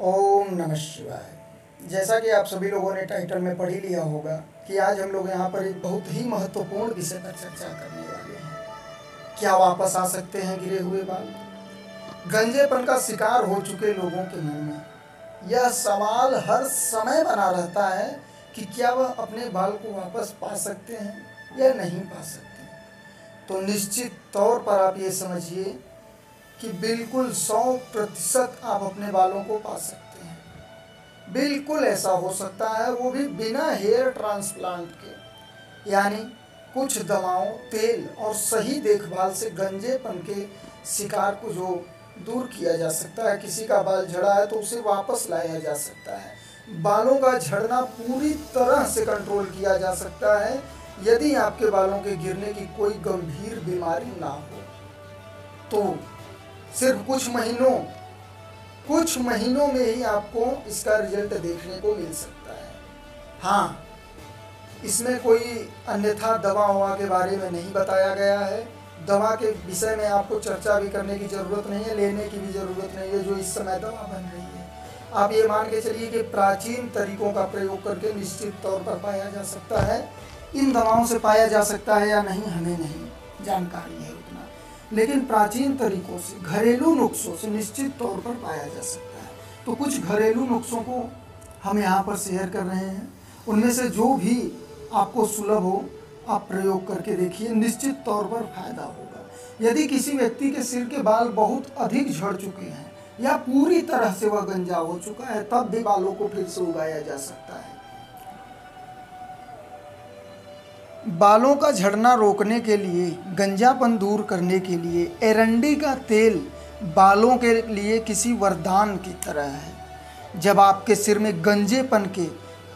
ओम नमः शिवाय। जैसा कि आप सभी लोगों ने टाइटल में पढ़ ही लिया होगा कि आज हम लोग यहाँ पर एक बहुत ही महत्वपूर्ण विषय पर चर्चा करने वाले हैं। क्या वापस आ सकते हैं गिरे हुए बाल? गंजेपन का शिकार हो चुके लोगों के मन में। यह सवाल हर समय बना रहता है कि क्या वह अपने बाल को वापस पा सकते हैं या नहीं पा सकते तो निश्चित तौर पर आप ये समझिए कि बिल्कुल सौ प्रतिशत आप अपने बालों को पा सकते हैं। बिल्कुल ऐसा हो सकता है, वो भी बिना हेयर ट्रांसप्लांट के। यानी कुछ दवाओं, तेल और सही देखभाल से गंजेपन के शिकार को जो दूर किया जा सकता है, किसी का बाल झड़ा है तो उसे वापस लाया जा सकता है। बालों का झड़ना पूरी तरह से कंट्रोल किया जा सकता है, यदि आपके बालों के गिरने की कोई गंभीर बीमारी ना हो। तो सिर्फ़ कुछ महीनों कुछ महीनों में ही आपको इसका रिज़ल्ट देखने को मिल सकता है। हाँ इसमें कोई अन्यथा दवा ववा के बारे में नहीं बताया गया है। दवा के विषय में आपको चर्चा भी करने की ज़रूरत नहीं है, लेने की भी ज़रूरत नहीं है, जो इस समय दवा बन रही है। आप ये मान के चलिए कि प्राचीन तरीकों का प्रयोग करके निश्चित तौर पर पाया जा सकता है। इन दवाओं से पाया जा सकता है या नहीं, हमें नहीं जानकारी है लेकिन प्राचीन तरीकों से, घरेलू नुस्खों से निश्चित तौर पर पाया जा सकता है। तो कुछ घरेलू नुस्खों को हम यहाँ पर शेयर कर रहे हैं। उनमें से जो भी आपको सुलभ हो, आप प्रयोग करके देखिए, निश्चित तौर पर फ़ायदा होगा। यदि किसी व्यक्ति के सिर के बाल बहुत अधिक झड़ चुके हैं या पूरी तरह से वह गंजा हो चुका है, तब भी बालों को फिर से उगाया जा सकता है। बालों का झड़ना रोकने के लिए, गंजापन दूर करने के लिए, एरंडी का तेल बालों के लिए किसी वरदान की तरह है। जब आपके सिर में गंजेपन के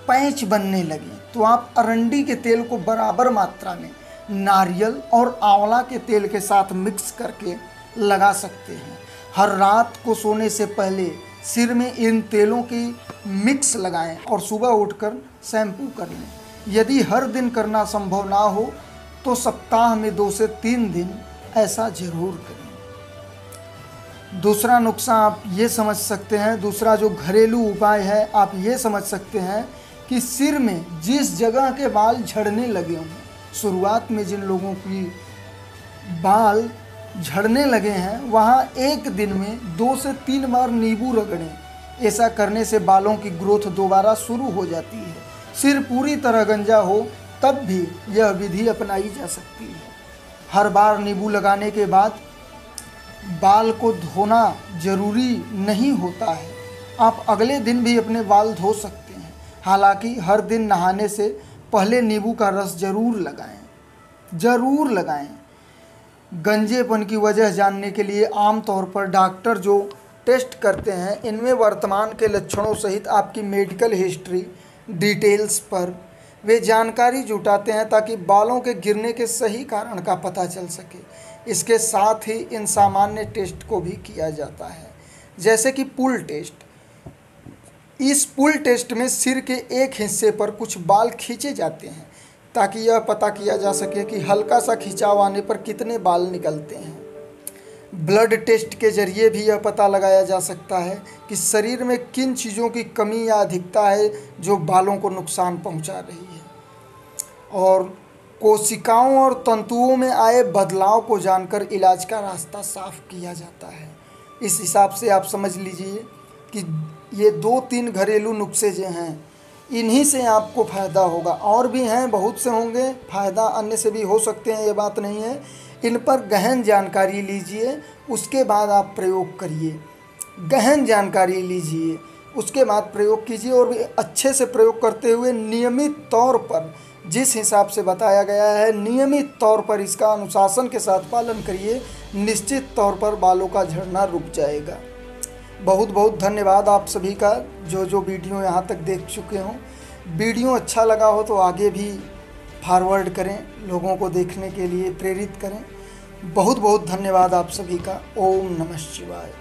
पैच बनने लगे तो आप अरंडी के तेल को बराबर मात्रा में नारियल और आंवला के तेल के साथ मिक्स करके लगा सकते हैं। हर रात को सोने से पहले सिर में इन तेलों की मिक्स लगाएँ और सुबह उठकर शैम्पू कर लें। यदि हर दिन करना संभव ना हो तो सप्ताह में दो से तीन दिन ऐसा ज़रूर करें। दूसरा नुस्खा आप ये समझ सकते हैं, दूसरा जो घरेलू उपाय है, आप ये समझ सकते हैं कि सिर में जिस जगह के बाल झड़ने लगे हों, शुरुआत में जिन लोगों की बाल झड़ने लगे हैं, वहाँ एक दिन में दो से तीन बार नींबू रगड़ें। ऐसा करने से बालों की ग्रोथ दोबारा शुरू हो जाती है। सिर पूरी तरह गंजा हो, तब भी यह विधि अपनाई जा सकती है। हर बार नींबू लगाने के बाद बाल को धोना ज़रूरी नहीं होता है। आप अगले दिन भी अपने बाल धो सकते हैं। हालाँकि हर दिन नहाने से पहले नींबू का रस ज़रूर लगाएँ। ज़रूर लगाएँ। गंजेपन की वजह जानने के लिए आमतौर पर डॉक्टर जो टेस्ट करते हैं, इनमें वर्तमान के लक्षणों सहित आपकी मेडिकल हिस्ट्री डिटेल्स पर। वे जानकारी जुटाते हैं ताकि बालों के गिरने के सही कारण का पता चल सके। इसके साथ ही इन सामान्य टेस्ट को भी किया जाता है। जैसे कि पुल टेस्ट। इस पुल टेस्ट में सिर के एक हिस्से पर कुछ बाल खींचे जाते हैं, ताकि यह पता किया जा सके कि हल्का सा खिंचाव आने पर कितने बाल निकलते हैं। ब्लड टेस्ट के ज़रिए भी यह पता लगाया जा सकता है कि शरीर में किन चीज़ों की कमी या अधिकता है जो बालों को नुकसान पहुँचा रही है। और कोशिकाओं और तंतुओं में आए बदलाव को जानकर इलाज का रास्ता साफ़ किया जाता है। इस हिसाब से आप समझ लीजिए कि ये दो तीन घरेलू नुस्खे जो हैं इन्हीं से आपको फ़ायदा होगा। और भी हैं, बहुत से होंगे। फ़ायदा अन्य से भी हो सकते हैं, ये बात नहीं है। इन पर गहन जानकारी लीजिए, उसके बाद आप प्रयोग करिए। गहन जानकारी लीजिए, उसके बाद प्रयोग कीजिए और अच्छे से प्रयोग करते हुए नियमित तौर पर, जिस हिसाब से बताया गया है, नियमित तौर पर इसका अनुशासन के साथ पालन करिए। निश्चित तौर पर बालों का झड़ना रुक जाएगा। बहुत बहुत धन्यवाद आप सभी का, जो जो वीडियो यहाँ तक देख चुके हों। वीडियो अच्छा लगा हो तो आगे भी फॉरवर्ड करें, लोगों को देखने के लिए प्रेरित करें। बहुत बहुत धन्यवाद आप सभी का। ओम नमः शिवाय।